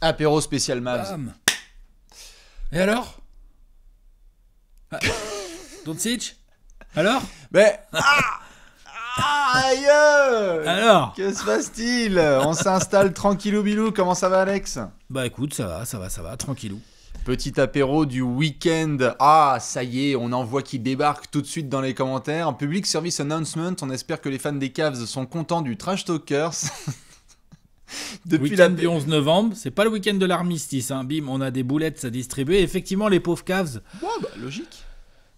Apéro spécial Mavs. Bam. Et alors ah. Doncic Alors Mais. Ah Ah, aïe Alors Que se passe-t-il? On s'installe tranquillou bilou. Comment ça va, Alex? Bah écoute, ça va, ça va, ça va, tranquillou. Petit apéro du week-end. Ah, ça y est, on en voit qui débarque tout de suite dans les commentaires. Public Service Announcement. On espère que les fans des Cavs sont contents du Trash Talkers. Depuis la... du 11 novembre, c'est pas le week-end de l'armistice. Hein. Bim, on a des boulettes à distribuer. Effectivement, les pauvres Cavs. Ouais, bah, logique.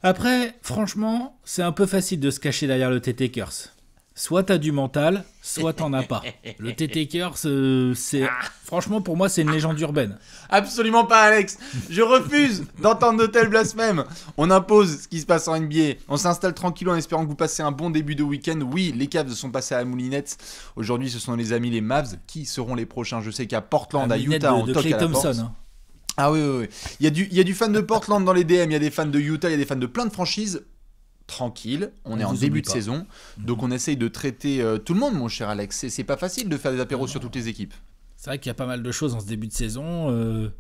Après, franchement, c'est un peu facile de se cacher derrière le TT Curse. Soit t'as du mental, soit t'en as pas. Le TT Curse, euh, c'est. Franchement, pour moi, c'est une légende urbaine. Absolument pas, Alex. Je refuse d'entendre de telles blasphèmes. On impose ce qui se passe en NBA. On s'installe tranquille en espérant que vous passez un bon début de week-end. Oui, les Cavs sont passés à la moulinette. Aujourd'hui, ce sont les amis, les Mavs, qui seront les prochains. Je sais qu'à Portland, à Utah, on toque à la Thompson, porte. Hein. Ah oui, oui, oui. Il y, a du, il y a du fan de Portland dans les DM, il y a des fans de Utah, il y a des fans de plein de franchises. Tranquille, on, est en début de saison, donc on essaye de traiter euh, tout le monde, mon cher Alex. C'est pas facile de faire des apéros sur toutes les équipes. C'est vrai qu'il y a pas mal de choses en ce début de saison. Euh,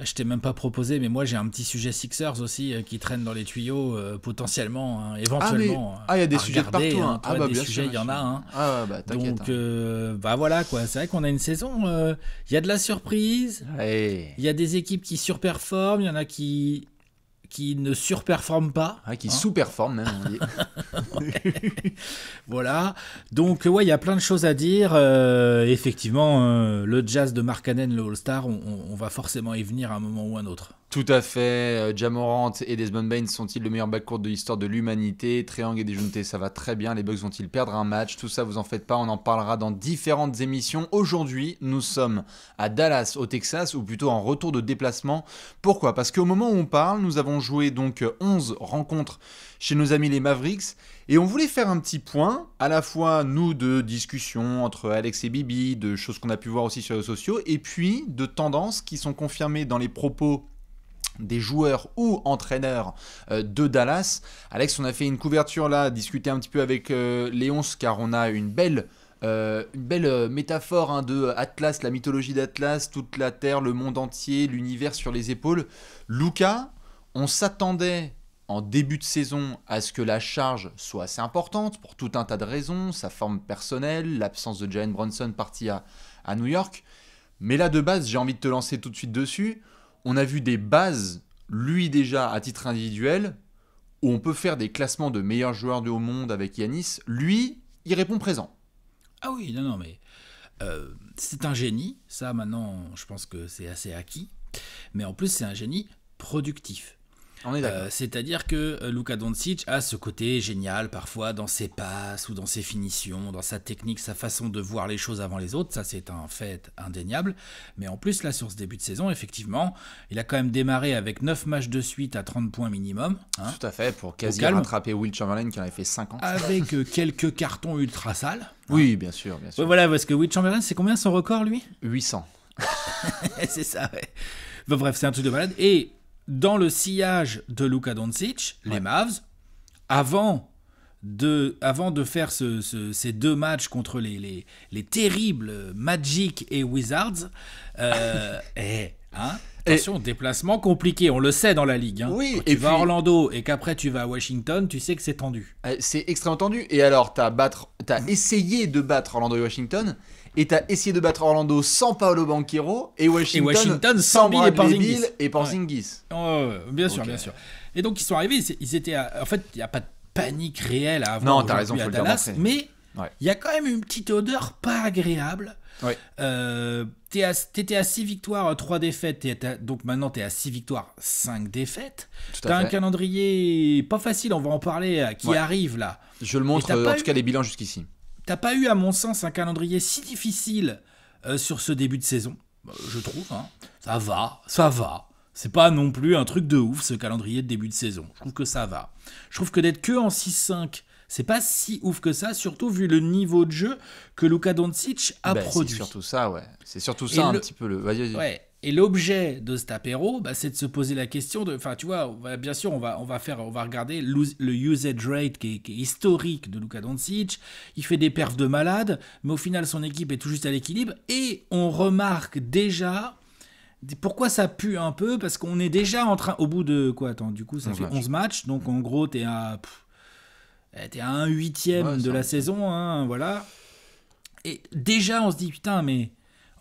je t'ai même pas proposé, mais moi j'ai un petit sujet Sixers aussi euh, qui traîne dans les tuyaux euh, potentiellement, hein, éventuellement. Ah, il y a des sujets partout. Hein. Ah, bah, des sujets, il y en a. Hein. Ah, bah, Donc, hein. bah voilà quoi. C'est vrai qu'on a une saison. Il y a de la surprise. Il y a des équipes qui surperforment. Il y en a qui qui ne surperforme pas. Ah, qui hein. sous-performe même. voilà. Donc, ouais, il y a plein de choses à dire. Euh, effectivement, euh, le jazz de Mark Cannon, le All-Star, on, va forcément y venir à un moment ou à un autre. Tout à fait. Euh, Jamorant et Desmond Bain sont-ils le meilleur backcourt de l'histoire de l'humanité? Triangle et Dejounte, ça va très bien. Les Bucks vont-ils perdre un match? Tout ça, vous en faites pas. On en parlera dans différentes émissions. Aujourd'hui, nous sommes à Dallas, au Texas, ou plutôt en retour de déplacement. Pourquoi? Parce qu'au moment où on parle, nous avons joué donc 11 rencontres chez nos amis les Mavericks. Et on voulait faire un petit point, à la fois nous de discussion entre Alex et Bibi, de choses qu'on a pu voir aussi sur les sociaux, et puis de tendances qui sont confirmées dans les propos des joueurs ou entraîneurs euh, de Dallas. Alex, on a fait une couverture là, discuter un petit peu avec euh, Léonce, car on a une belle, euh, une belle métaphore hein, de Atlas, la mythologie d'Atlas, toute la Terre, le monde entier, l'univers sur les épaules. Luca, on s'attendait en début de saison à ce que la charge soit assez importante pour tout un tas de raisons, sa forme personnelle, l'absence de Jalen Bronson parti à, à New York. Mais là de base, j'ai envie de te lancer tout de suite dessus on a vu des bases, lui déjà à titre individuel, où on peut faire des classements de meilleurs joueurs de haut monde avec Yanis. Lui, il répond présent. Ah oui, non, non, mais euh, c'est un génie. Ça, maintenant, je pense que c'est assez acquis. Mais en plus, c'est un génie productif. Euh, c'est-à-dire que euh, Luka Doncic a ce côté génial parfois dans ses passes ou dans ses finitions, dans sa technique, sa façon de voir les choses avant les autres. Ça, c'est un fait indéniable. Mais en plus, là, sur ce début de saison, effectivement, il a quand même démarré avec 9 matchs de suite à 30 points minimum. Hein. Tout à fait, pour quasi rattraper Will Chamberlain qui en avait fait 50. Avec euh, quelques cartons ultra sales. Oui, bien sûr, bien sûr. voilà, parce que Will Chamberlain, c'est combien son record, lui? 800. c'est ça, ouais. bref, c'est un truc de malade. Et dans le sillage de Luka Doncic, les Mavs, avant de, avant de faire ces deux matchs contre les, les, terribles Magic et Wizards, euh, et, hein, Attention, déplacement compliqué, on le sait dans la ligue. Hein. Oui, Quand tu vas à Orlando et qu'après tu vas à Washington, tu sais que c'est tendu. Euh, c'est extrêmement tendu. Et alors, tu as, as essayé de battre Orlando et Washington, et t'as essayé de battre Orlando sans Paolo Banquero et Washington, sans Bill et Porzingis. Et Porzingis. bien sûr, bien sûr. Et donc ils sont arrivés, ils étaient en fait, il n'y a pas de panique réelle à avoir non, raison, à Dallas, mais il y a quand même une petite odeur pas agréable. Ouais. Euh, T'étais à 6 victoires, 3 défaites, donc maintenant tu es à 6 victoires, 5 défaites. T'as un calendrier pas facile, on va en parler, qui arrive là. Je le montre, en tout cas les bilans jusqu'ici. T'as pas eu, à mon sens, un calendrier si difficile euh, sur ce début de saison, bah, je trouve. Hein. Ça va, ça va. C'est pas non plus un truc de ouf ce calendrier de début de saison. Je trouve que ça va. Je trouve que d'être que en 6-5, c'est pas si ouf que ça, surtout vu le niveau de jeu que Luka Doncic a ben, produit. C'est surtout ça, ouais. C'est surtout ça un petit peu le. Ouais. Et l'objet de cet apéro, bah, c'est de se poser la question de, enfin, tu vois, bien sûr, on va, on va faire, on va regarder le usage rate qui est, historique de Luka Doncic. Il fait des perfs de malade, mais au final, son équipe est tout juste à l'équilibre. Et on remarque déjà pourquoi ça pue un peu Parce qu'on est déjà en train, au bout de quoi Attends, du coup, ça fait 11 matchs, donc en gros, t'es à, es à un huitième de la saison, hein, voilà. Et déjà, on se dit putain, mais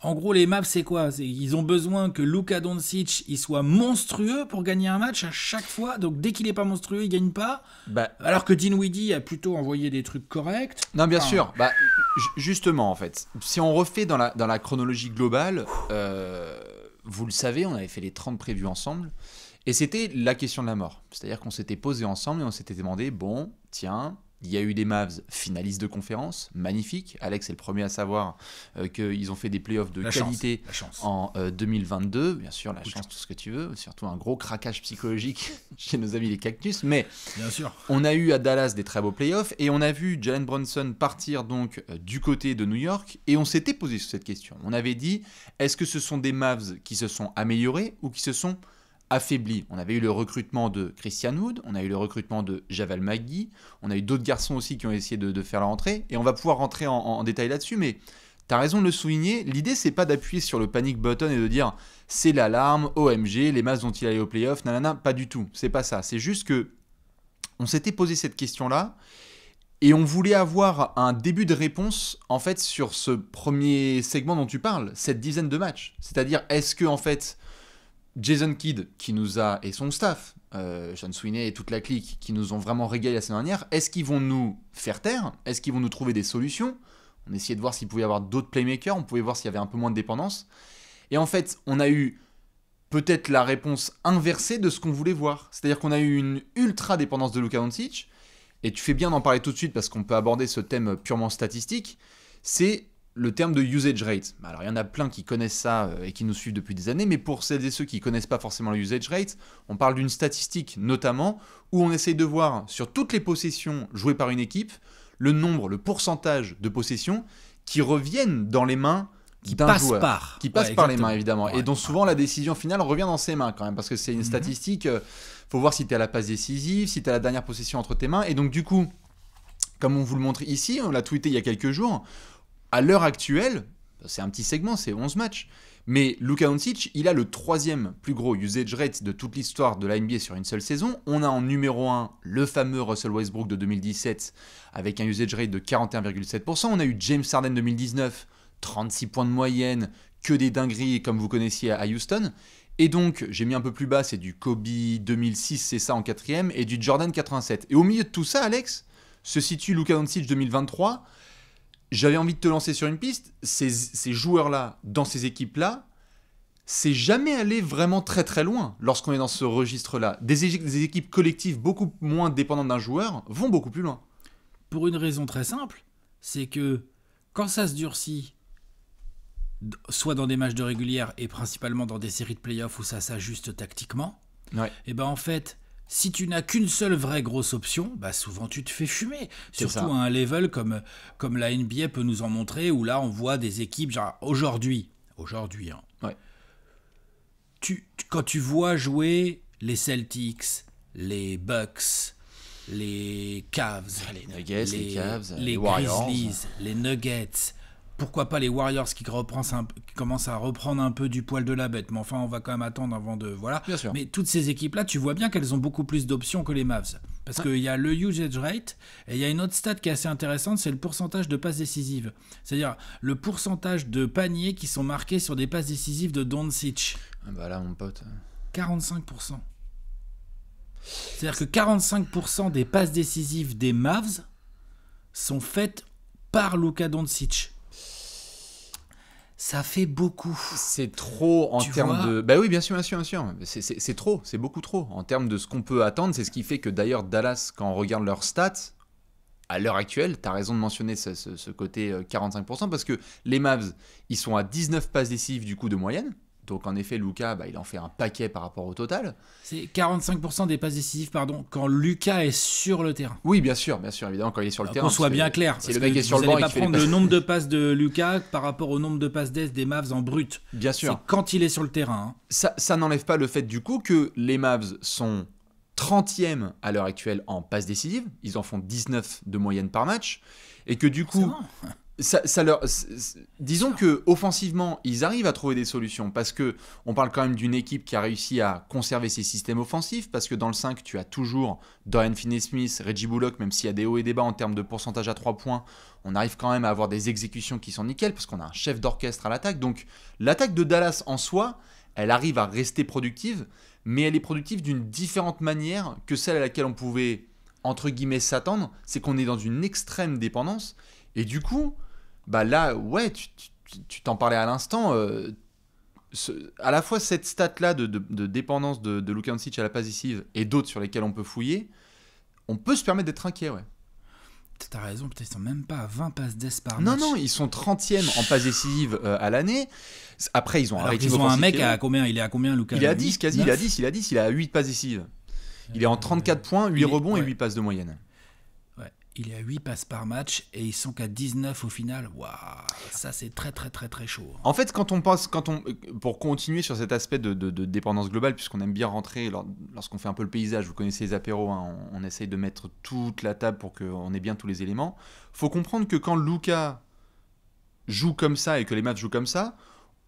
en gros, les maps, c'est quoi? Ils ont besoin que Luka Doncic il soit monstrueux pour gagner un match à chaque fois. Donc dès qu'il n'est pas monstrueux, il gagne pas. Bah, Alors que Dinwiddie a plutôt envoyé des trucs corrects. Non, bien sûr. Bah, justement, en fait, si on refait dans la, dans la chronologie globale, euh, vous le savez, on avait fait les 30 prévus ensemble. Et c'était la question de la mort. C'est-à-dire qu'on s'était posé ensemble et on s'était demandé, bon, tiens, il y a eu des Mavs finalistes de conférence, magnifique. Alex est le premier à savoir euh, qu'ils ont fait des playoffs de qualité en 2022. Euh, Bien sûr, la chance, tout ce que tu veux. Surtout un gros craquage psychologique chez nos amis les Cactus. Mais Bien sûr. on a eu à Dallas des très beaux playoffs et on a vu Jalen Brunson partir donc euh, du côté de New York et on s'était posé cette question. On avait dit est-ce que ce sont des Mavs qui se sont améliorés ou qui se sont affaibli. On avait eu le recrutement de Christian Wood, on a eu le recrutement de Javal Magui, on a eu d'autres garçons aussi qui ont essayé de, faire la rentrée, et on va pouvoir rentrer en, détail là-dessus, mais tu as raison de le souligner, l'idée c'est pas d'appuyer sur le panic button et de dire c'est l'alarme, OMG, les masses dont il allait au playoff, nanana, pas du tout, c'est pas ça, c'est juste que on s'était posé cette question-là, et on voulait avoir un début de réponse en fait sur ce premier segment dont tu parles, cette dizaine de matchs. C'est-à-dire, est-ce que en fait, Jason Kidd, qui nous a, et son staff, euh, Sean Sweeney et toute la clique, qui nous ont vraiment régalé la semaine dernière, est-ce qu'ils vont nous faire taire? Est-ce qu'ils vont nous trouver des solutions? On essayait de voir s'il pouvait y avoir d'autres playmakers, on pouvait voir s'il y avait un peu moins de dépendance. Et en fait, on a eu peut-être la réponse inversée de ce qu'on voulait voir. C'est-à-dire qu'on a eu une ultra dépendance de Luka Doncic, et tu fais bien d'en parler tout de suite parce qu'on peut aborder ce thème purement statistique. C'est le terme de usage rate. Alors il y en a plein qui connaissent ça euh, et qui nous suivent depuis des années, mais pour celles et ceux qui connaissent pas forcément le usage rate, on parle d'une statistique notamment où on essaye de voir sur toutes les possessions jouées par une équipe le nombre, le pourcentage de possessions qui reviennent dans les mains d'un joueur, par. qui passent par les mains évidemment, et dont souvent la décision finale revient dans ses mains quand même, parce que c'est une mhm. statistique. Euh, faut voir si tu es à la passe décisive, si tu as la dernière possession entre tes mains, et donc du coup, comme on vous le montre ici, on l'a tweeté il y a quelques jours, à l'heure actuelle, c'est un petit segment, c'est 11 matchs, mais Luka Doncic, il a le troisième plus gros usage rate de toute l'histoire de la NBA sur une seule saison. On a en numéro 1 le fameux Russell Westbrook de 2017 avec un usage rate de 41,7%. On a eu James Harden 2019, 36 points de moyenne, que des dingueries comme vous connaissiez à Houston. Et donc, j'ai mis un peu plus bas, c'est du Kobe 2006, c'est ça en quatrième, et du Jordan 87. Et au milieu de tout ça, Alex, se situe Luka Doncic 2023 j'avais envie de te lancer sur une piste. Ces, joueurs-là, dans ces équipes-là, c'est jamais aller vraiment très très loin lorsqu'on est dans ce registre-là. Des, équipes collectives beaucoup moins dépendantes d'un joueur vont beaucoup plus loin. Pour une raison très simple, c'est que quand ça se durcit, soit dans des matchs de régulière et principalement dans des séries de playoffs où ça s'ajuste tactiquement, et eh ben en fait, si tu n'as qu'une seule vraie grosse option, bah souvent tu te fais fumer. Surtout à un level comme, comme la NBA peut nous en montrer, où là on voit des équipes, genre aujourd'hui, aujourd'hui, hein, tu, quand tu vois jouer les Celtics, les Bucks, les Cavs, les Nuggets, les, Cavs, les, Grizzlies, les Nuggets, pourquoi pas les Warriors qui, commencent à reprendre un peu du poil de la bête. Mais enfin, on va quand même attendre avant de. Voilà. Mais toutes ces équipes-là, tu vois bien qu'elles ont beaucoup plus d'options que les Mavs. Parce qu'il y a le usage rate et il y a une autre stat qui est assez intéressante, c'est le pourcentage de passes décisives. C'est-à-dire le pourcentage de paniers qui sont marqués sur des passes décisives de Doncic. Ah bah là, mon pote. 45%. C'est-à-dire que 45% des passes décisives des Mavs sont faites par Luka Doncic ça fait beaucoup. C'est trop en termes de. Bah oui, bien sûr, bien sûr, bien sûr. C'est trop, c'est beaucoup trop. En termes de ce qu'on peut attendre, c'est ce qui fait que d'ailleurs, Dallas, quand on regarde leurs stats, à l'heure actuelle, tu as raison de mentionner ce, ce côté 45%, euh, parce que les Mavs, ils sont à 19 passes décisives du coup de moyenne. Donc en effet, Lucas, bah, il en fait un paquet par rapport au total. C'est 45% des passes décisives, pardon, quand Lucas est sur le terrain. Oui, bien sûr, bien sûr, évidemment, quand il est sur le terrain. Qu'on soit bien clair. C'est le mec qui est sur le banc. pas prendre le nombre de passes de Lucas par rapport au nombre de passes d'Est des Mavs en brut. Bien sûr. quand il est sur le terrain. Hein. Ça, ça n'enlève pas le fait du coup que les Mavs sont 30e à l'heure actuelle en passes décisives. Ils en font 19 de moyenne par match. Et que du coup, disons que offensivement, ils arrivent à trouver des solutions parce que on parle quand même d'une équipe qui a réussi à conserver ses systèmes offensifs parce que dans le 5, tu as toujours Dorian Finney-Smith, Reggie Bullock, même s'il y a des hauts et des bas en termes de pourcentage à 3 points, on arrive quand même à avoir des exécutions qui sont nickel parce qu'on a un chef d'orchestre à l'attaque. Donc l'attaque de Dallas en soi, elle arrive à rester productive, mais elle est productive d'une différente manière que celle à laquelle on pouvait entre guillemets s'attendre, c'est qu'on est dans une extrême dépendance et du coup, bah là, ouais, tu t'en parlais à l'instant. Euh, à la fois cette stat-là de, dépendance de, de Luka à la passe décisive et d'autres sur lesquels on peut fouiller, on peut se permettre d'être inquiet, ouais. T'as raison, peut-être ils sont même pas à 20 passes d'ess par Non, non, ils sont 30e en passe décisive euh, à l'année. Après, ils ont un ils ont un mec à combien Il est à combien, Lucas Il est à 10, quasi, il est à 10, il est à 10, il à 8 passes décisives. Il est en 34 euh, points, 8 rebonds et 8 passes de moyenne. Il y a 8 passes par match et ils sont qu'à 19 au final. Waouh, ça c'est très très très très chaud. En fait, quand on pense, quand on, pour continuer sur cet aspect de, dépendance globale, puisqu'on aime bien rentrer lorsqu'on fait un peu le paysage, vous connaissez les apéros, hein, on, essaye de mettre toute la table pour qu'on ait bien tous les éléments. Faut comprendre que quand Luca joue comme ça et que les matchs jouent comme ça,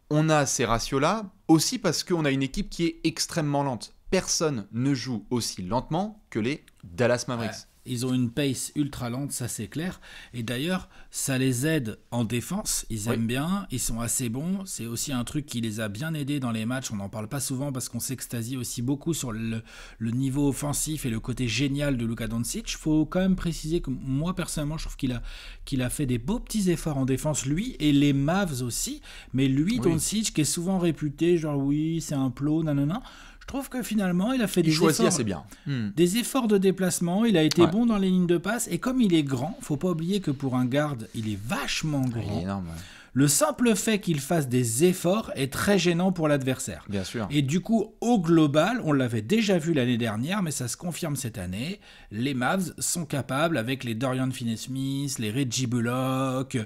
on a ces ratios-là aussi parce qu'on a une équipe qui est extrêmement lente. Personne ne joue aussi lentement que les Dallas Mavericks. Ils ont une pace ultra lente, ça c'est clair. Et d'ailleurs, ça les aide en défense. Ils aiment bien, ils sont assez bons. C'est aussi un truc qui les a bien aidés dans les matchs. On n'en parle pas souvent parce qu'on s'extasie aussi beaucoup sur le, niveau offensif et le côté génial de Luka Doncic. Il faut quand même préciser que moi personnellement, je trouve qu'il a, qu'il a fait des beaux petits efforts en défense, lui, et les Mavs aussi. Mais lui, Doncic, qui est souvent réputé, genre oui, c'est un plot, nanana. Je trouve que finalement, il a fait des efforts, assez bien. Hmm. des efforts de déplacement. Il a été bon dans les lignes de passe. Et comme il est grand, faut pas oublier que pour un garde, il est vachement grand. énorme. Le simple fait qu'il fasse des efforts est très gênant pour l'adversaire. Bien sûr. Et du coup, au global, on l'avait déjà vu l'année dernière, mais ça se confirme cette année. Les Mavs sont capables, avec les Dorian Finney-Smith, les Reggie Bullock,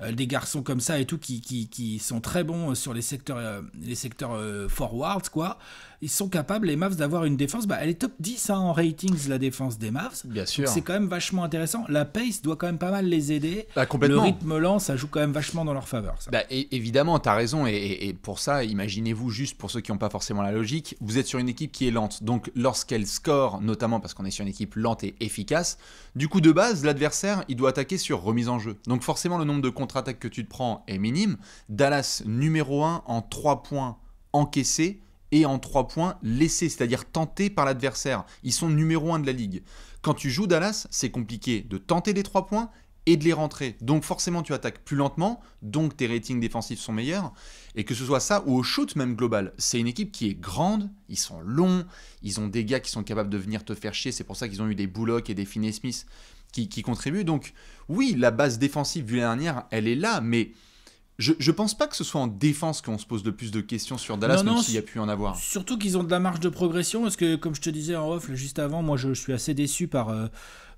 euh, des garçons comme ça et tout, qui, qui, sont très bons sur les secteurs, euh, les secteurs euh, forwards, quoi ils sont capables, les Mavs, d'avoir une défense. Bah, elle est top 10 hein, en ratings, la défense des Mavs. Bien sûr. C'est quand même vachement intéressant. La pace doit quand même pas mal les aider. Bah, complètement. Le rythme lent, ça joue quand même vachement dans leur faveur. Bah, évidemment, tu as raison. Et, pour ça, imaginez-vous, juste pour ceux qui n'ont pas forcément la logique, vous êtes sur une équipe qui est lente. Donc, lorsqu'elle score, notamment parce qu'on est sur une équipe lente et efficace, du coup, de base, l'adversaire, il doit attaquer sur remise en jeu. Donc, forcément, le nombre de contre-attaques que tu te prends est minime. Dallas, numéro 1 en 3 points encaissés et en 3 points laissés, c'est-à-dire tentés par l'adversaire. Ils sont numéro 1 de la ligue. Quand tu joues Dallas, c'est compliqué de tenter les 3 points et de les rentrer. Donc forcément tu attaques plus lentement, donc tes ratings défensifs sont meilleurs. Et que ce soit ça ou au shoot même global, c'est une équipe qui est grande, ils sont longs, ils ont des gars qui sont capables de venir te faire chier, c'est pour ça qu'ils ont eu des Bullock et des Finney Smith qui, contribuent. Donc oui, la base défensive vue l'année dernière, elle est là, mais je, je pense pas que ce soit en défense qu'on se pose le plus de questions sur Dallas, même s'il y a pu en avoir. Surtout qu'ils ont de la marge de progression, parce que comme je te disais en off juste avant, moi je, suis assez déçu par, euh,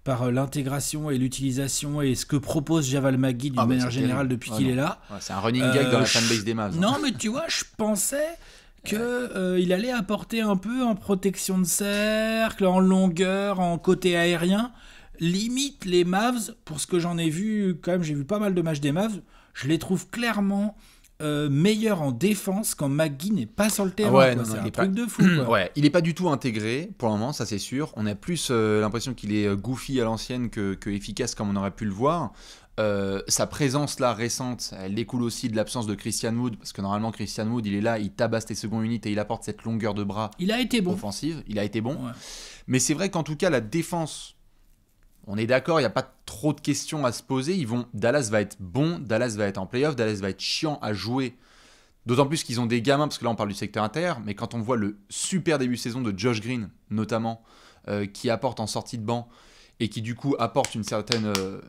par euh, l'intégration et l'utilisation et ce que propose Javal Magui d'une ah, manière générale depuis qu'il est là. c'est un running gag dans la euh, fanbase des Mavs. Hein. Non, mais tu vois, je pensais que il allait apporter un peu en protection de cercle, en longueur, en côté aérien. Limite les Mavs, pour ce que j'en ai vu, quand même j'ai vu pas mal de matchs des Mavs je les trouve clairement euh, meilleurs en défense quand McGee n'est pas sur le terrain. Ouais, c'est un truc de fou. ouais, il n'est pas du tout intégré pour le moment, ça c'est sûr. On a plus euh, l'impression qu'il est euh, goofy à l'ancienne que, efficace comme on aurait pu le voir. sa présence là récente, elle découle aussi de l'absence de Christian Wood, parce que normalement Christian Wood, il est là, il tabasse les secondes unités et il apporte cette longueur de bras. Il a été bon. Offensive, il a été bon. Mais c'est vrai qu'en tout cas, la défense on est d'accord, il n'y a pas trop de questions à se poser. Ils vont, Dallas va être bon, Dallas va être en playoff, Dallas va être chiant à jouer. D'autant plus qu'ils ont des gamins, parce que là on parle du secteur intérieur, mais quand on voit le super début de saison de Josh Green, notamment, euh, qui apporte en sortie de banc, et qui du coup apporte une certaine euh,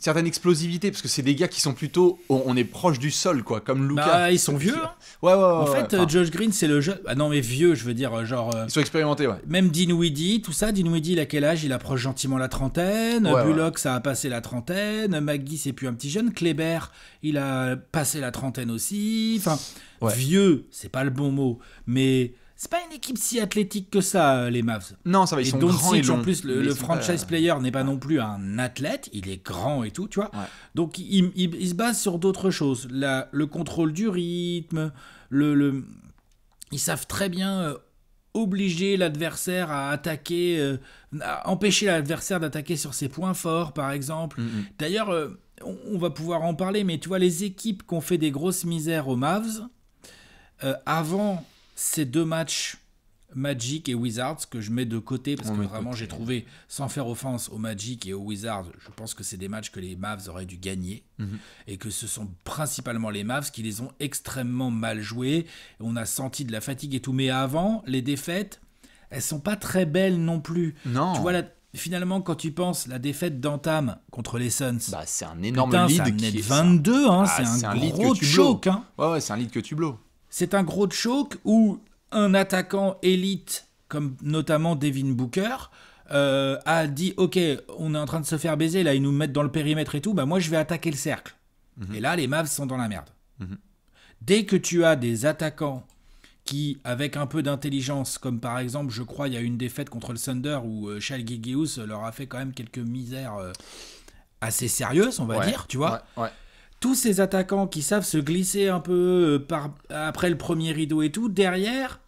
certaine explosivité parce que c'est des gars qui sont plutôt on, est proche du sol quoi comme Luca. Bah, ils sont vieux hein. ouais, ouais, ouais en fait Josh Green c'est le jeu ah non mais vieux je veux dire euh, genre euh, ils sont expérimentés ouais. même Dinwiddie tout ça Dinwiddie il a quel âge? Il approche gentiment la trentaine Bullock ça a passé la trentaine McGee c'est plus un petit jeune Kleber il a passé la trentaine aussi enfin vieux c'est pas le bon mot mais c'est pas une équipe si athlétique que ça, les Mavs. Non, ça va, ils sont grands et longs. En plus, le, franchise player n'est pas non plus un athlète, il est grand et tout, tu vois. Donc, il, il, se base sur d'autres choses. La, le contrôle du rythme, le, le... ils savent très bien euh, obliger l'adversaire à attaquer, euh, à empêcher l'adversaire d'attaquer sur ses points forts, par exemple. Mm, mm. D'ailleurs, euh, on, va pouvoir en parler, mais tu vois, les équipes qui ont fait des grosses misères aux Mavs, avant ces deux matchs Magic et Wizards que je mets de côté parce que vraiment j'ai trouvé, sans faire offense au Magic et aux Wizards, je pense que c'est des matchs que les Mavs auraient dû gagner mhm. et que ce sont principalement les Mavs qui les ont extrêmement mal joués. On a senti de la fatigue et tout, mais avant, les défaites, elles sont pas très belles non plus. Non. Tu vois, finalement, quand tu penses la défaite d'Antam contre les Suns, bah, c'est un énorme lead. qui est 22, hein, ah, c'est un, gros choc. Hein. Ouais, ouais, c'est un lead que tu blows. C'est un gros choc où un attaquant élite, comme notamment Devin Booker, euh, a dit Ok, on est en train de se faire baiser, là, ils nous mettent dans le périmètre et tout, bah moi je vais attaquer le cercle. Mhm. Et là, les Mavs sont dans la merde. Mhm. Dès que tu as des attaquants qui, avec un peu d'intelligence, comme par exemple, je crois, il y a une défaite contre le Thunder où euh, Shal leur a fait quand même quelques misères euh, assez sérieuses, on va dire, tu vois. Tous ces attaquants qui savent se glisser un peu euh, par, après le premier rideau et tout, derrière,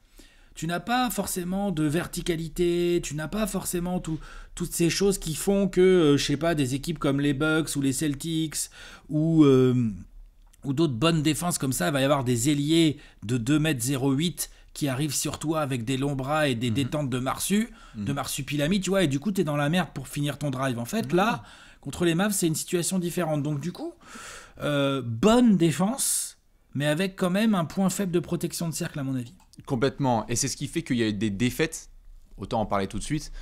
tu n'as pas forcément de verticalité, tu n'as pas forcément toutes ces choses qui font que, euh, je sais pas, des équipes comme les Bucks ou les Celtics ou, euh, ou d'autres bonnes défenses comme ça, il va y avoir des ailiers de 2m08 qui arrivent sur toi avec des longs bras et des mhm. détentes de marsu, mhm. de marsupilami, tu vois, et du coup, tu es dans la merde pour finir ton drive. En fait, là, contre les Mavs, c'est une situation différente. Donc, du coup, euh, bonne défense, mais avec quand même un point faible de protection de cercle, à mon avis. Complètement. Et c'est ce qui fait qu'il y a eu des défaites, autant en parler tout de suite,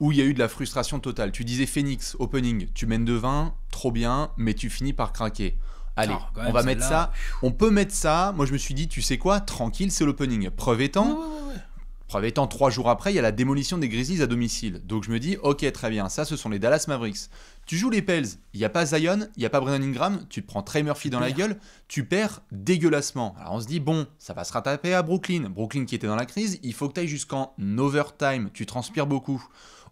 où il y a eu de la frustration totale. Tu disais Phoenix, opening, tu mènes de 20, trop bien, mais tu finis par craquer. Allez, on va mettre ça. On peut mettre ça. Moi, je me suis dit, tu sais quoi, tranquille, c'est l'opening. Preuve étant, Preuve étant, trois jours après, il y a la démolition des Grizzlies à domicile. Donc je me dis, ok, très bien, ça, ce sont les Dallas Mavericks. Tu joues les Pels, il n'y a pas Zion, il n'y a pas Brandon Ingram, tu te prends Trey Murphy dans la gueule, tu perds dégueulassement. Alors on se dit, bon, ça va se rattraper à Brooklyn. Brooklyn qui était dans la crise, il faut que tu ailles jusqu'en overtime, tu transpires beaucoup.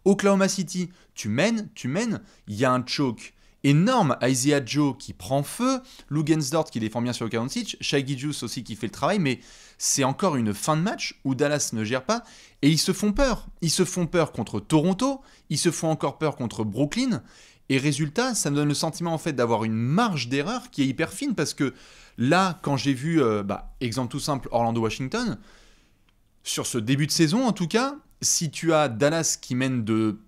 Oklahoma City, tu mènes, tu mènes, il y a un choke énorme. Isaiah Joe qui prend feu, Lou Gensdort qui défend bien sur le Doncic, Shai Juice aussi qui fait le travail, mais c'est encore une fin de match où Dallas ne gère pas et ils se font peur. Ils se font peur contre Toronto, ils se font encore peur contre Brooklyn. Et résultat, ça me donne le sentiment en fait d'avoir une marge d'erreur qui est hyper fine parce que là, quand j'ai vu, euh, bah, exemple tout simple, Orlando-Washington, sur ce début de saison en tout cas, si tu as Dallas qui mène de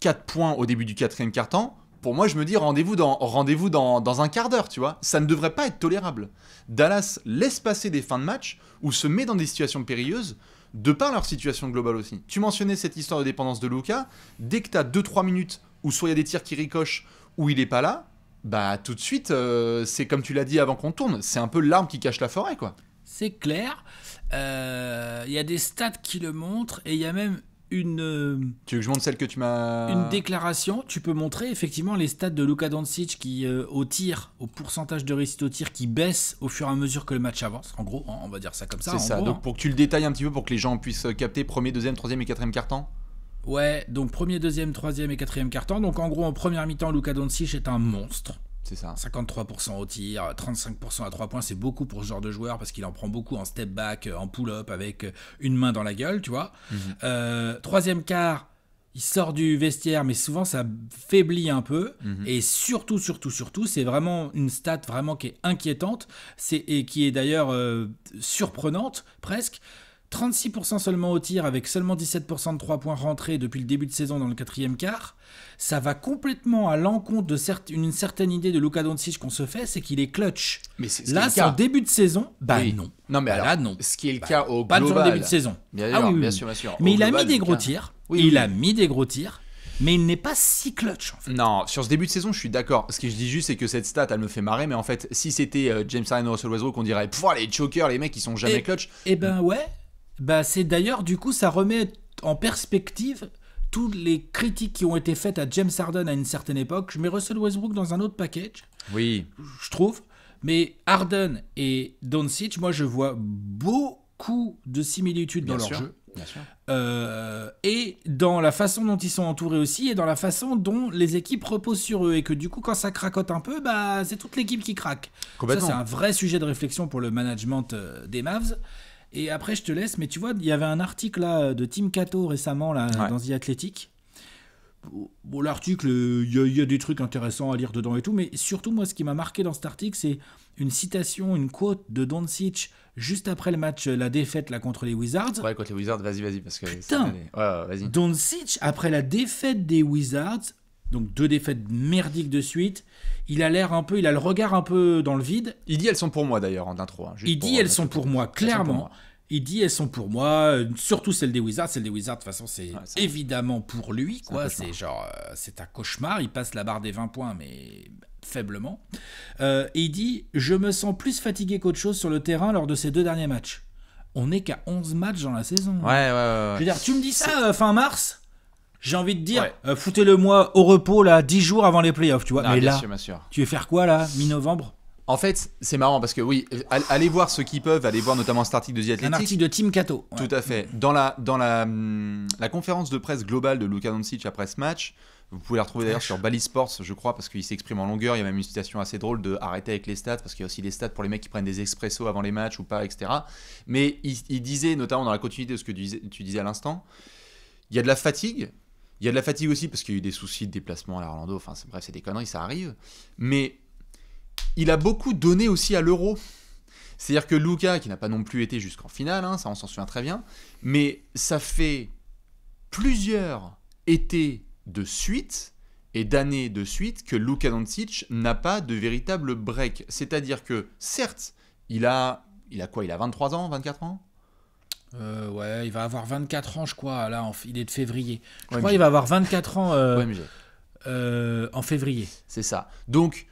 4 points au début du quatrième quart-temps, pour moi, je me dis rendez-vous dans, rendez dans, dans un quart d'heure, tu vois. Ça ne devrait pas être tolérable. Dallas laisse passer des fins de match ou se met dans des situations périlleuses de par leur situation globale aussi. Tu mentionnais cette histoire de dépendance de Luca. Dès que tu as 2-3 minutes où soit il y a des tirs qui ricochent ou il est pas là, bah tout de suite, euh, c'est comme tu l'as dit avant qu'on tourne, c'est un peu l'arme qui cache la forêt, quoi. C'est clair. Euh, il y a des stats qui le montrent et il y a même une. Euh, tu veux que je montre celle que tu m'as. Une déclaration. Tu peux montrer effectivement les stats de Luka Doncic qui, au tir, au pourcentage de réussite au tir qui baisse au fur et à mesure que le match avance. En gros, on va dire ça comme ça. C'est ça. Donc hein. pour que tu le détailles un petit peu pour que les gens puissent capter premier, deuxième, troisième et quatrième carton. Ouais, donc premier, deuxième, troisième et quatrième carton. Donc en gros, en première mi-temps, Luka Doncic est un monstre. C'est ça. 53% au tir, 35% à 3 points, c'est beaucoup pour ce genre de joueur parce qu'il en prend beaucoup en step back, euh, en pull-up avec euh, une main dans la gueule, tu vois. Mhm. Euh, troisième quart, il sort du vestiaire, mais souvent ça faiblit un peu. Mhm. Et surtout, surtout, surtout, c'est vraiment une stat vraiment qui est inquiétante et qui est d'ailleurs surprenante presque. 36% seulement au tir avec seulement 17% de 3 points rentrés depuis le début de saison dans le quatrième quart, ça va complètement à l'encontre de une certaine idée de Luka Doncic qu'on se fait, c'est qu'il est clutch. Mais là, c'est en début de saison, bah non. Non, mais bah alors, non. Ce qui est le cas au global. Pas sur le début de saison. Bien, ah, oui, bien sûr, bien sûr. Mais il a mis des gros tirs. il a mis des gros tirs mais il n'est pas si clutch en fait. Non, sur ce début de saison, je suis d'accord. Ce que je dis juste, c'est que cette stat, elle me fait marrer, mais en fait, si c'était euh, James Harden ou Russell Westbrook, on dirait, pouah, les chokers, les mecs, ils sont jamais clutch. Eh ben ouais, bah, c'est d'ailleurs, du coup, ça remet en perspective toutes les critiques qui ont été faites à James Harden à une certaine époque. Je mets Russell Westbrook dans un autre package. Oui. Je trouve. Mais Harden et Doncic, moi, je vois beaucoup de similitudes dans leur jeu. Euh, et dans la façon dont ils sont entourés aussi, et dans la façon dont les équipes reposent sur eux, et que du coup, quand ça cracote un peu, bah, c'est toute l'équipe qui craque. Ça, c'est un vrai sujet de réflexion pour le management euh, des Mavs. Et après, je te laisse, mais tu vois, il y avait un article là, de Tim Cato récemment là, dans The Athletic. Bon, l'article, il y, a des trucs intéressants à lire dedans et tout, mais surtout, moi, ce qui m'a marqué dans cet article, c'est une citation, une quote de Doncic juste après le match, la défaite là contre les Wizards. Ouais, contre les Wizards, vas-y, vas-y, parce que. Putain ouais, vas-y. Doncic, après la défaite des Wizards, donc deux défaites merdiques de suite, il a l'air un peu, il a le regard un peu dans le vide. Il dit elles sont pour moi d'ailleurs en intro. Hein, il dit elles sont pour moi, clairement. Il dit elles sont pour moi, surtout celle des Wizards. Celle des Wizards, de toute façon, c'est évidemment pour lui. quoi. C'est genre, euh, c'est un cauchemar. Il passe la barre des 20 points, mais faiblement. Euh, et il dit Je me sens plus fatigué qu'autre chose sur le terrain lors de ces deux derniers matchs. On n'est qu'à 11 matchs dans la saison. Ouais, ouais, ouais. Je veux dire, tu me dis ça euh, fin mars j'ai envie de dire, foutez-le moi au repos là, 10 jours avant les playoffs, tu vois. Ah, mais là, tu veux faire quoi là, mi-novembre? En fait, c'est marrant parce que oui, allez voir ceux qui peuvent, allez voir notamment cet article de The Athletic. Un article de Tim Cato. Tout à fait. Dans la dans la, hum, la conférence de presse globale de Luka Doncic après ce match, vous pouvez la retrouver d'ailleurs sur Bally Sports, je crois, parce qu'il s'exprime en longueur. Il y a même une citation assez drôle de arrêter avec les stats, parce qu'il y a aussi les stats pour les mecs qui prennent des expressos avant les matchs ou pas, etc. Mais il, disait, notamment dans la continuité de ce que tu disais, à l'instant, il y a de la fatigue. Il y a de la fatigue aussi parce qu'il y a eu des soucis de déplacement à Orlando. Enfin, bref, c'est des conneries, ça arrive. Mais il a beaucoup donné aussi à l'euro. C'est-à-dire que Luca, qui n'a pas non plus été jusqu'en finale, hein, ça on s'en souvient très bien, mais ça fait plusieurs étés de suite et d'années de suite que Luka Doncic n'a pas de véritable break. C'est-à-dire que, certes, il a, il a quoi? Il a 23 ans, 24 ans? Euh, ouais, il va avoir 24 ans, je crois. Là, il est de février. Je crois qu'il va avoir 24 ans euh, euh, en février. C'est ça. Donc,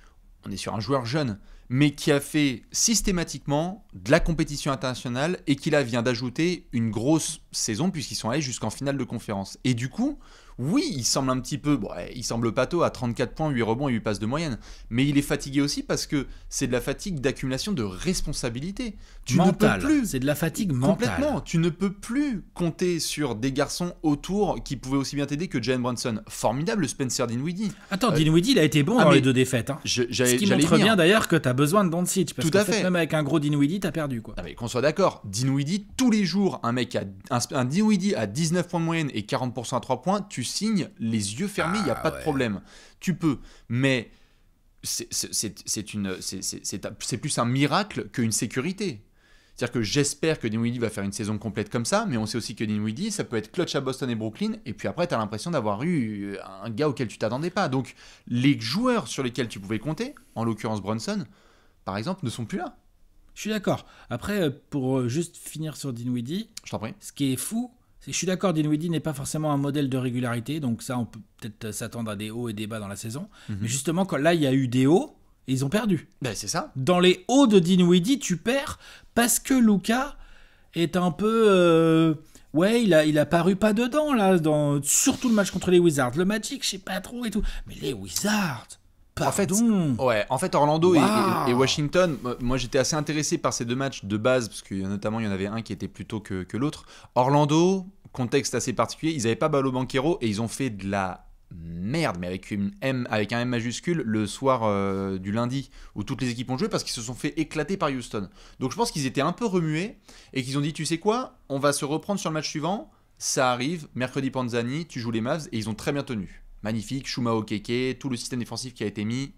on est sur un joueur jeune, mais qui a fait systématiquement de la compétition internationale et qui là vient d'ajouter une grosse saison puisqu'ils sont allés jusqu'en finale de conférence. Et du coup, oui, il semble un petit peu, bon, il semble pato à 34 points, 8 rebonds et 8 passes de moyenne, mais il est fatigué aussi parce que c'est de la fatigue d'accumulation de responsabilités. Tu ne peux plus. C'est de la fatigue mentale. Complètement. Tu ne peux plus compter sur des garçons autour qui pouvaient aussi bien t'aider que Jalen Brunson. Formidable Spencer Dinwiddie. Attends, euh, Dinwiddie, il a été bon ah, dans les deux défaites. Hein. Ce qui montre bien d'ailleurs que tu as besoin de Doncic. Parce Tout à fait. Même avec un gros Dinwiddie, tu as perdu. Quoi. Ah, qu'on soit d'accord, Dinwiddie, tous les jours, un mec un, un Dinwiddie à 19 points de moyenne et 40% à 3 points, tu signes les yeux fermés, il n'y a ah pas de problème. Tu peux, mais c'est plus un miracle qu'une sécurité. C'est-à-dire que j'espère que Dinwiddie va faire une saison complète comme ça, mais on sait aussi que Dinwiddie, ça peut être clutch à Boston et Brooklyn, et puis après, tu as l'impression d'avoir eu un gars auquel tu t'attendais pas. Donc, les joueurs sur lesquels tu pouvais compter, en l'occurrence Brunson, par exemple, ne sont plus là. Je suis d'accord. Après, pour juste finir sur Dinwiddie, je prie. Ce qui est fou, je suis d'accord, Dinwiddie n'est pas forcément un modèle de régularité, donc ça, on peut peut-être s'attendre à des hauts et des bas dans la saison. Mhm. Mais justement, quand là, il y a eu des hauts, et ils ont perdu. Ben, c'est ça. Dans les hauts de Dinwiddie, tu perds parce que Luca est un peu. Euh, ouais, il a, il a paru pas dedans, là, dans, surtout le match contre les Wizards. Le Magic, je sais pas trop et tout. Mais les Wizards en fait, ouais, en fait, Orlando et, Washington, moi j'étais assez intéressé par ces deux matchs de base, parce que notamment il y en avait un qui était plus tôt que, que l'autre. Orlando, contexte assez particulier, ils n'avaient pas Balo Banquero et ils ont fait de la merde, mais avec, une M, avec un M majuscule, le soir euh, du lundi, où toutes les équipes ont joué parce qu'ils se sont fait éclater par Houston. Donc je pense qu'ils étaient un peu remués et qu'ils ont dit, tu sais quoi, on va se reprendre sur le match suivant, ça arrive, mercredi Panzani, tu joues les Mavs, et ils ont très bien tenu magnifique. Shuma Okeke, tout le système défensif qui a été mis.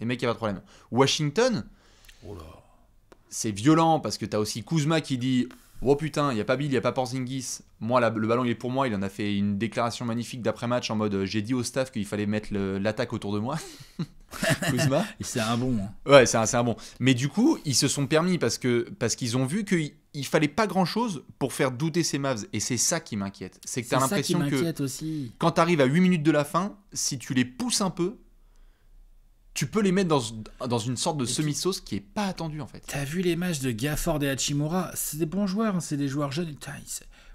Les mecs, il n'y a pas de problème. Washington, oh c'est violent parce que tu as aussi Kuzma qui dit Oh putain, il n'y a pas Bill, il n'y a pas Porzingis. Moi, le ballon, il est pour moi. Il en a fait une déclaration magnifique d'après-match en mode J'ai dit au staff qu'il fallait mettre l'attaque autour de moi. Kuzma. c'est un bon. Hein. Ouais, c'est un, un, bon. Mais du coup, ils se sont permis parce que parce qu'ils ont vu qu'il il fallait pas grand chose pour faire douter ces Mavs. Et c'est ça qui m'inquiète. C'est que tu as l'impression que aussi. quand tu arrives à 8 minutes de la fin, si tu les pousses un peu, tu peux les mettre dans, dans une sorte de semi-sauce qui est pas attendue en fait. T'as vu les matchs de Gafford et Hachimura? C'est des bons joueurs, hein, c'est des joueurs jeunes.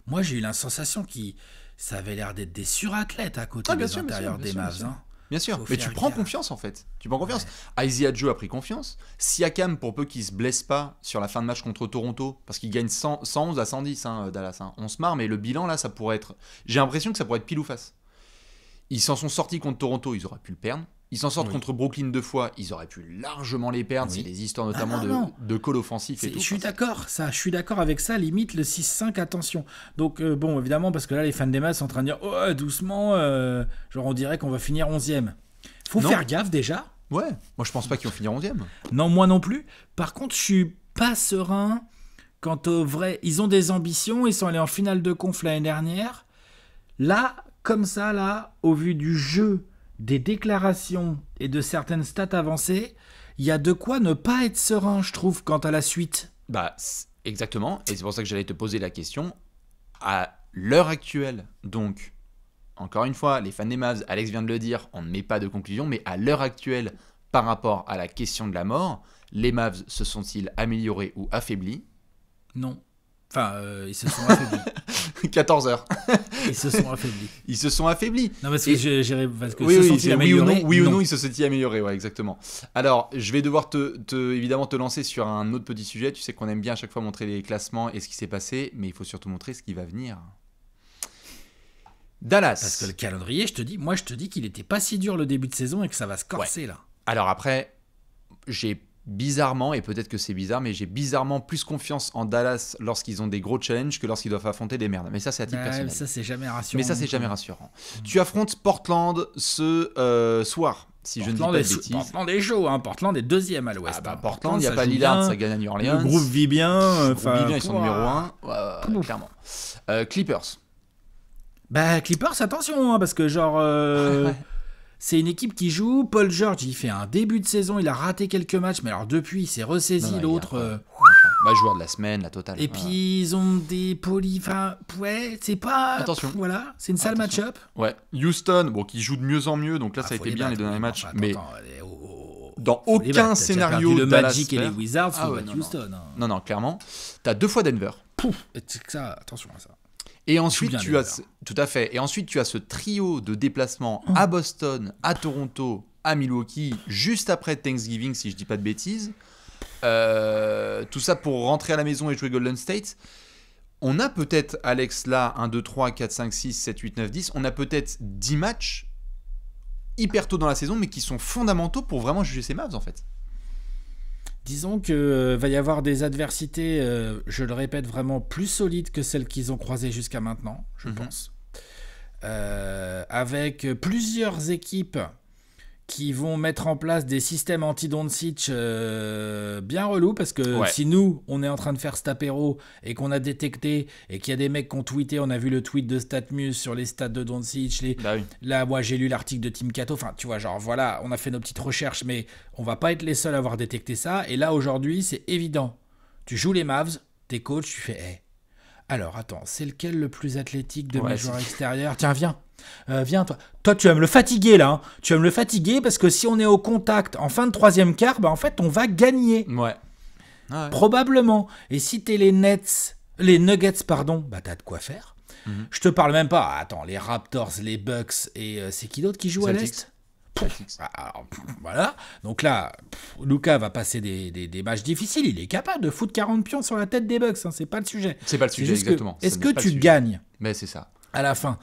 Moi j'ai eu la sensation qu'ils ça avait l'air d'être des surathlètes à côté ah, des intérieurs des Mavs. Hein. Bien sûr, mais tu prends confiance en fait. Tu prends confiance. Ouais. Joe a pris confiance. Siakam, pour peu qu'il se blesse pas sur la fin de match contre Toronto, parce qu'il gagne 111 à 110, hein, Dallas. Hein. On se marre, mais le bilan là, ça pourrait être. J'ai l'impression que ça pourrait être pile ou face. Ils s'en sont sortis contre Toronto, ils auraient pu le perdre. Ils s'en sortent contre Brooklyn deux fois, ils auraient pu largement les perdre. C'est des histoires notamment ah, de, de call offensif et tout. Je suis d'accord, ça, je suis d'accord avec ça. Limite le 6-5, attention. Donc euh, bon, évidemment, parce que là, les fans des masses sont en train de dire, oh, doucement, euh, genre on dirait qu'on va finir 11e. Faut faire gaffe déjà. Ouais, moi je pense pas qu'ils vont finir 11e. Non, moi non plus. Par contre, je suis pas serein quant au vrai. Ils ont des ambitions, ils sont allés en finale de conf l'année dernière. Là, comme ça, là, au vu du jeu des déclarations et de certaines stats avancées, il y a de quoi ne pas être serein, je trouve, quant à la suite. Bah, exactement. Et c'est pour ça que j'allais te poser la question. À l'heure actuelle, donc, encore une fois, les fans des Mavs, Alex vient de le dire, on ne met pas de conclusion, mais à l'heure actuelle, par rapport à la question de la mort, les Mavs se sont-ils améliorés ou affaiblis? Non. Enfin, euh, ils se sont affaiblis. 14 heures. ils se sont affaiblis. Ils se sont affaiblis. Non, parce que, j'irai parce que oui, oui, oui, ou non, oui ou non, ils se sont améliorés, ouais, exactement. Alors, je vais devoir te, te, évidemment te lancer sur un autre petit sujet. Tu sais qu'on aime bien à chaque fois montrer les classements et ce qui s'est passé, mais il faut surtout montrer ce qui va venir. Dallas. Parce que le calendrier, je te dis, moi je te dis qu'il était pas si dur le début de saison et que ça va se corser là. Alors après, j'ai bizarrement, et peut-être que c'est bizarre, mais j'ai bizarrement plus confiance en Dallas lorsqu'ils ont des gros challenges que lorsqu'ils doivent affronter des merdes. Mais ça, c'est à titre bah, personnel. Ça, c'est jamais rassurant. Mais ça, c'est jamais rassurant. Tu affrontes Portland ce euh, soir. Si je ne dis pas de bêtises. Portland est chaud, hein. Portland est deuxième à l'ouest. Ah bah, hein. Portland, il n'y a pas Lillard, ça gagne à New Orleans. Le groupe vit bien. Enfin, vit bien, ils sont numéro 1. clairement. Euh, Clippers. Bah, Clippers, attention, hein, parce que genre. Euh, c'est une équipe qui joue. Paul George, il fait un début de saison, il a raté quelques matchs, mais alors depuis, il s'est ressaisi l'autre. Euh, bah, joueur de la semaine, la totale. Et puis ils ont des poly. Enfin, ouais, c'est pas. Attention. Voilà, c'est une sale match-up. Ouais. Houston, bon, qui joue de mieux en mieux, donc là, ah, ça a été bien les derniers matchs. mais. dans aucun scénario. Le Magic et les Wizards, ah Houston. Hein. Non, non, clairement. T'as deux fois Denver. Pouf ça, attention à ça. Et ensuite, tu as tout à fait. Et ensuite, tu as ce trio de déplacements à Boston, à Toronto, à Milwaukee, juste après Thanksgiving, si je dis pas de bêtises. Euh, tout ça pour rentrer à la maison et jouer Golden State. On a peut-être, Alex, là, 1, 2, 3, 4, 5, 6, 7, 8, 9, 10. On a peut-être 10 matchs hyper tôt dans la saison, mais qui sont fondamentaux pour vraiment juger ces Mavs, en fait. Disons que euh, va y avoir des adversités, euh, je le répète, vraiment plus solides que celles qu'ils ont croisées jusqu'à maintenant, je mhm. pense. Euh, avec plusieurs équipes qui vont mettre en place des systèmes anti-Doncic euh, bien relous parce que si nous on est en train de faire Stapero et qu'on a détecté et qu'il y a des mecs qui ont tweeté, on a vu le tweet de Statmus sur les stats de Doncic, les... Bah là moi j'ai lu l'article de Tim Cato, enfin tu vois genre voilà on a fait nos petites recherches mais on va pas être les seuls à avoir détecté ça. Et là aujourd'hui c'est évident, tu joues les Mavs, t'es coach, tu fais hey. Alors attends c'est lequel le plus athlétique de mes joueurs extérieurs? Tiens viens euh, viens, toi. Toi, tu vas me le fatiguer, là. Hein. Tu vas me le fatiguer parce que si on est au contact en fin de troisième quart, bah, en fait, on va gagner. Ouais. Probablement. Et si t'es les Nets, les Nuggets, pardon, bah, t'as de quoi faire. Mhm. Je te parle même pas. Attends, les Raptors, les Bucks et euh, c'est qui d'autre qui joue à l'Est? Ah, voilà. Donc là, Lucas va passer des, des, matchs difficiles. Il est capable de foutre 40 pions sur la tête des Bucks. Hein. C'est pas le sujet. C'est pas le sujet, exactement. Est-ce que tu gagnes Mais c'est ça à la fin?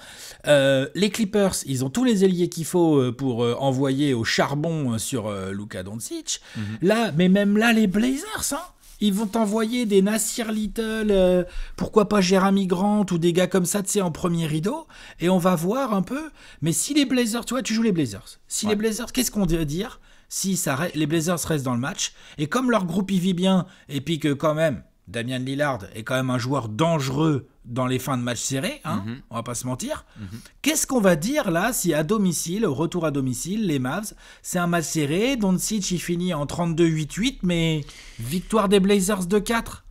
Euh, les Clippers, ils ont tous les ailiers qu'il faut euh, pour euh, envoyer au charbon sur Luka Doncic. Mhm. Là, mais même là, les Blazers, hein, ils vont t'envoyer des Nasir Little, pourquoi pas Jeremy Grant ou des gars comme ça, tu sais, en premier rideau. Et on va voir un peu. Mais si les Blazers, tu vois, tu joues les Blazers. Si les Blazers, qu'est-ce qu'on doit dire si ça, les Blazers restent dans le match? Et comme leur groupe y vit bien, et puis que quand même, Damian Lillard est quand même un joueur dangereux dans les fins de match serrés, hein, mhm. on va pas se mentir. Mhm. Qu'est-ce qu'on va dire là si à domicile, au retour à domicile, les Mavs, c'est un match serré, Doncic il finit en 32-8-8, mais victoire des Blazers de 4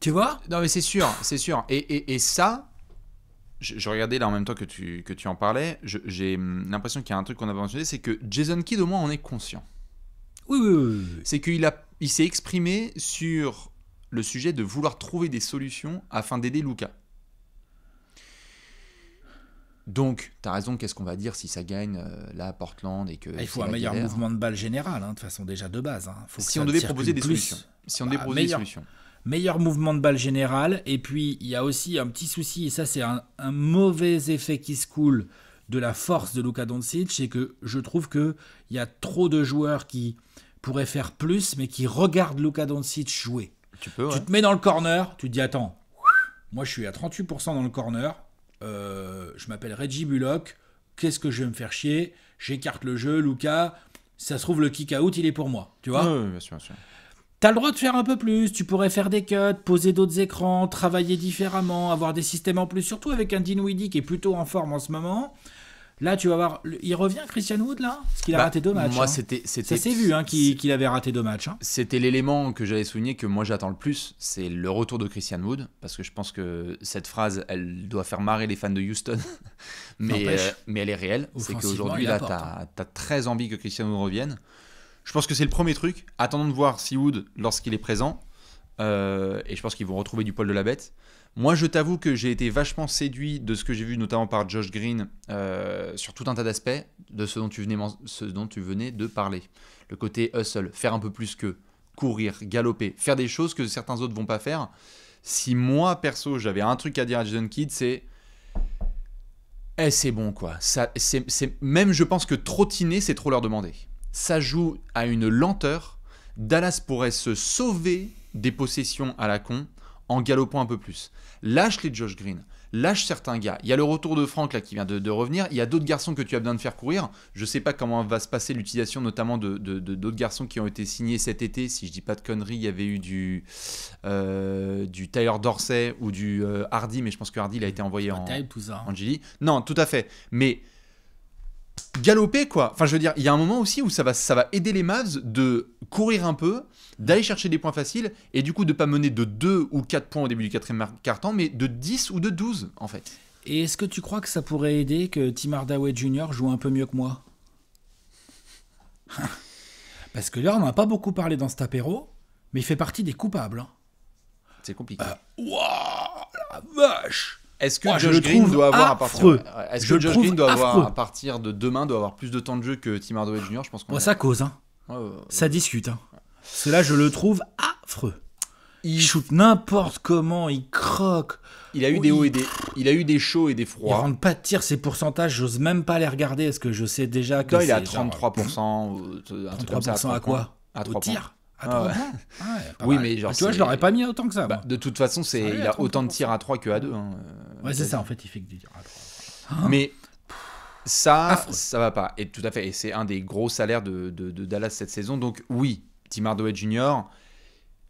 Tu vois? Non mais c'est sûr, c'est sûr. Et, ça, je, regardais là en même temps que tu, que tu en parlais, j'ai l'impression qu'il y a un truc qu'on a mentionné, c'est que Jason Kidd au moins en est conscient. Oui, oui, oui. C'est qu'il il s'est exprimé sur le sujet de vouloir trouver des solutions afin d'aider Luca. Donc, tu as raison, qu'est-ce qu'on va dire si ça gagne euh, là à Portland et que. Ah, il faut un meilleur mouvement de balle général, hein, de façon déjà de base. Hein. si on devait proposer des solutions. Si on devait bah, proposer meilleur, des solutions. Meilleur mouvement de balle général, et puis il y a aussi un petit souci, et ça c'est un, mauvais effet qui se coule de la force de Luka Doncic, c'est que je trouve qu'il y a trop de joueurs qui pourraient faire plus, mais qui regardent Luka Doncic jouer. Tu, peux, tu te mets dans le corner, tu te dis attends, moi je suis à 38% dans le corner, euh, je m'appelle Reggie Bullock, qu'est-ce que je vais me faire chier? J'écarte le jeu, Luca, ça se trouve le kick out, il est pour moi, tu vois? Oui, bien sûr, bien sûr. T'as le droit de faire un peu plus, tu pourrais faire des cuts, poser d'autres écrans, travailler différemment, avoir des systèmes en plus, surtout avec un Dinwiddie qui est plutôt en forme en ce moment. Là, tu vas voir, il revient Christian Wood là? Parce qu'il a bah, raté deux matchs. Moi, hein. c'était, Ça s'est vu hein, qu'il, avait raté deux matchs. Hein. C'était l'élément que j'avais souligné que moi j'attends le plus, c'est le retour de Christian Wood, parce que je pense que cette phrase, elle doit faire marrer les fans de Houston, mais, euh, mais elle est réelle. C'est qu'aujourd'hui, là, tu as, as, très envie que Christian Wood revienne. Je pense que c'est le premier truc. Attendons de voir si Wood, lorsqu'il est présent, euh, et je pense qu'ils vont retrouver du poil de la bête. Moi, je t'avoue que j'ai été vachement séduit de ce que j'ai vu, notamment par Josh Green, euh, sur tout un tas d'aspects de ce dont, tu venais, de parler. Le côté hustle, faire un peu plus que courir, galoper, faire des choses que certains autres vont pas faire. Si moi, perso, j'avais un truc à dire à Jason Kidd, c'est. Eh, c'est bon, quoi. Ça, c'est, Même, je pense que trottiner, c'est trop leur demander. Ça joue à une lenteur. Dallas pourrait se sauver des possessions à la con en galopant un peu plus. Lâche les Josh Green, lâche certains gars. Il y a le retour de Franck là qui vient de, revenir. Il y a d'autres garçons que tu as besoin de faire courir. Je ne sais pas comment va se passer l'utilisation notamment de, d'autres garçons qui ont été signés cet été. Si je dis pas de conneries, il y avait eu du, euh, du Tyler Dorsey ou du euh, Hardy, mais je pense que Hardy il a été envoyé en, ça. en Non, tout à fait. Mais galoper quoi. Enfin, je veux dire, il y a un moment aussi où ça va, ça va aider les Mavs de courir un peu, d'aller chercher des points faciles et du coup de pas mener de 2 ou 4 points au début du quatrième quart-temps, mais de 10 ou de 12 en fait. Et est-ce que tu crois que ça pourrait aider que Tim Hardaway Jr. joue un peu mieux que moi? Parce que là, on n'a pas beaucoup parlé dans cet apéro, mais il fait partie des coupables. Hein. C'est compliqué. Waouh, la vache est-ce que Josh Green doit avoir à partir Est-ce que Josh Green doit avoir à partir de demain doit avoir plus de temps de jeu que Tim Hardaway Jr. Je pense qu'on ça cause hein. ça discute hein. Cela je le trouve affreux. Il shoot n'importe comment, il croque. Il a eu des hauts et des il a eu des chauds et des froids. Il rentre pas de tir, ses pourcentages, j'ose même pas les regarder parce que je sais déjà que Non, il est à 33 un truc comme ça à, quoi? À 3 tir? Ah oui, mais genre. tu vois, je l'aurais pas mis autant que ça. Bah, de toute façon, c'est il a autant de tirs à 3 que à 2. Hein, ouais, c'est ça, en fait, il fait que des tirs à 3. Mais ça, ça va pas. Et tout à fait. Et c'est un des gros salaires de, de, Dallas cette saison. Donc, oui, Tim Hardaway Jr.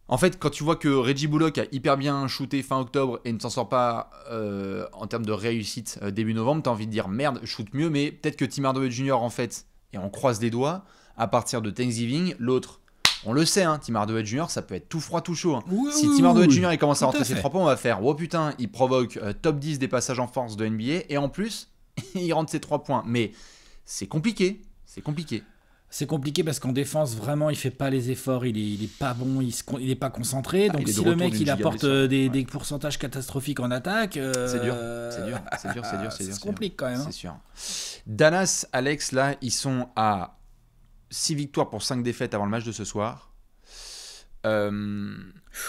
En fait, quand tu vois que Reggie Bullock a hyper bien shooté fin octobre et ne s'en sort pas euh, en termes de réussite euh, début novembre, t'as envie de dire merde, shoot mieux, mais peut-être que Tim Hardaway Jr. en fait, et on croise les doigts, à partir de Thanksgiving, l'autre on le sait, hein, Tim Hardaway Jr., ça peut être tout froid, tout chaud. Hein. si Tim Hardaway Jr. il commence à rentrer ses trois points, on va faire Oh putain, il provoque euh, top 10 des passages en force de NBA et en plus, il rentre ses trois points. Mais c'est compliqué. C'est compliqué. C'est compliqué parce qu'en défense, vraiment, il fait pas les efforts, il est, il est pas bon, il, il est pas concentré. Ah, donc si le mec il apporte euh, des, pourcentages catastrophiques en attaque, euh, c'est dur, c'est dur, c'est dur, c'est dur, c'est complique quand même. Hein. C'est sûr. Dallas, Alex, là, ils sont à 6 victoires pour 5 défaites avant le match de ce soir. Euh,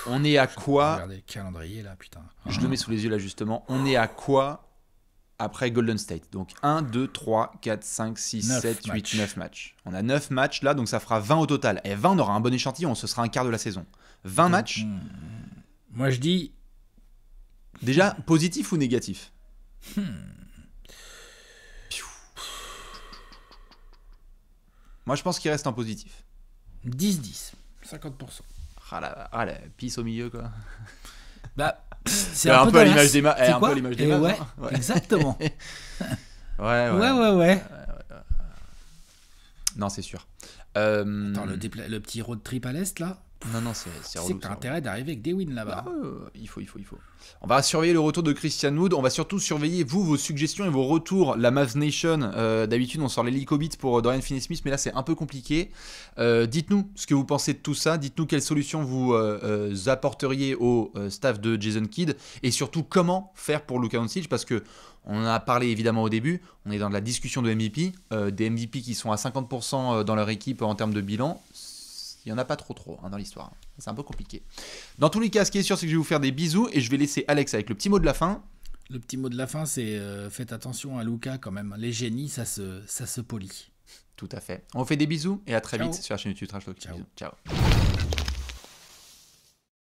on est à quoi Regardez le calendrier là, putain. Je le mets sous les yeux là justement. On est à quoi après Golden State? Donc 1, 2, 3, 4, 5, 6, 7, 8, 9 matchs. On a 9 matchs là, donc ça fera 20 au total. Et 20, on aura un bon échantillon, ce sera un quart de la saison. 20 matchs? Hmm. Moi je dis. Déjà, positif ou négatif? Hmm. Moi, je pense qu'il reste en positif. 10-10. 50%. Ah la, ah la pisse au milieu, quoi. Bah, c'est un, peu à l'image des, ma... un peu l'image des ouais, ouais, Exactement. ouais, ouais, ouais, ouais, ouais. Non, c'est sûr. Euh... Attends, le, le, petit road trip à l'est, là? Non, non, c'est relou. C'est intérêt d'arriver avec des wins là-bas. Bah, il faut, il faut, il faut. On va surveiller le retour de Christian Wood. On va surtout surveiller, vous, vos suggestions et vos retours. La Mavs Nation, euh, d'habitude, on sort l'hélicobit pour Dorian Finney-Smith, mais là, c'est un peu compliqué. Euh, dites-nous ce que vous pensez de tout ça. Dites-nous quelles solutions vous euh, apporteriez au staff de Jason Kidd. Et surtout, comment faire pour Luka Doncic, parce que on en a parlé évidemment au début, on est dans la discussion de MVP, des MVP qui sont à 50% dans leur équipe en termes de bilan, il n'y en a pas trop trop hein, dans l'histoire. C'est un peu compliqué. Dans tous les cas, ce qui est sûr, c'est que je vais vous faire des bisous et je vais laisser Alex avec le petit mot de la fin. Le petit mot de la fin, c'est euh, faites attention à Luca quand même. Les génies, ça se, ça se polie. Tout à fait. On vous fait des bisous et à très vite sur la chaîne YouTube Trash Talk. Ciao. Ciao.